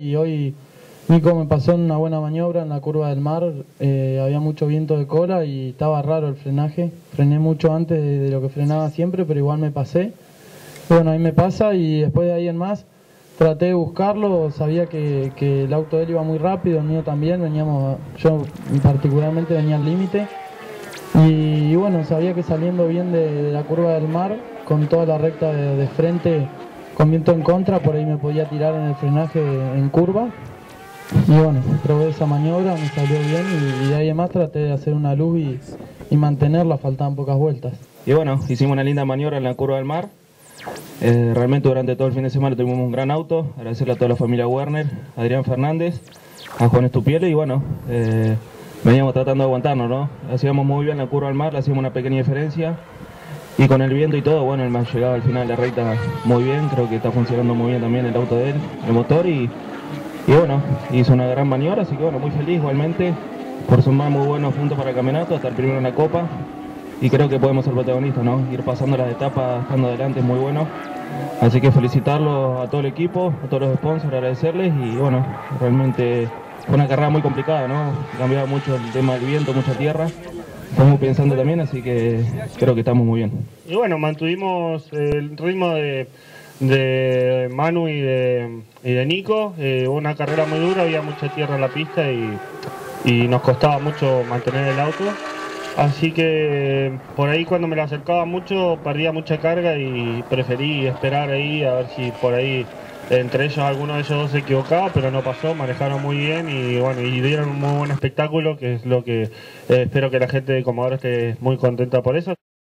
y hoy Nico me pasó en una buena maniobra en la curva del mar, eh, había mucho viento de cola y estaba raro el frenaje, frené mucho antes de, lo que frenaba siempre, pero igual me pasé. Bueno, ahí me pasa y después de ahí en más traté de buscarlo, sabía que, el auto de él iba muy rápido, el mío también, veníamos, yo particularmente venía al límite. Y, bueno, sabía que saliendo bien de, la curva del mar, con toda la recta de frente, con viento en contra, por ahí me podía tirar en el frenaje en curva y bueno, probé esa maniobra, me salió bien y, de ahí en más traté de hacer una luz y, mantenerla, faltaban pocas vueltas. Y bueno, hicimos una linda maniobra en la curva del mar. Eh, realmente durante todo el fin de semana tuvimos un gran auto. Agradecerle a toda la familia Werner, Adrián Fernández, a Juan Estupiele y bueno, eh, veníamos tratando de aguantarnos, ¿no? Hacíamos muy bien la curva al mar, le hacíamos una pequeña diferencia. Y con el viento y todo, bueno, él me ha llegado al final de la recta muy bien, creo que está funcionando muy bien también el auto de él, el motor y y bueno, hizo una gran maniobra, así que bueno, muy feliz igualmente por sumar muy buenos puntos para el campeonato, estar primero en la Copa y creo que podemos ser protagonistas, ¿no? Ir pasando las etapas, estando adelante es muy bueno. Así que felicitarlos a todo el equipo, a todos los sponsors, agradecerles y bueno, realmente fue una carrera muy complicada, ¿no? Cambiaba mucho el tema del viento, mucha tierra. Estamos pensando también, así que creo que estamos muy bien. Y bueno, mantuvimos el ritmo de de Manu y de, y de Nico. Eh, una carrera muy dura, había mucha tierra en la pista y, nos costaba mucho mantener el auto. Así que por ahí cuando me lo acercaba mucho perdía mucha carga y preferí esperar ahí a ver si por ahí entre ellos alguno de ellos dos se equivocaba, pero no pasó, manejaron muy bien y bueno, y dieron un muy buen espectáculo, que es lo que eh, espero que la gente de Comodoro esté muy contenta por eso.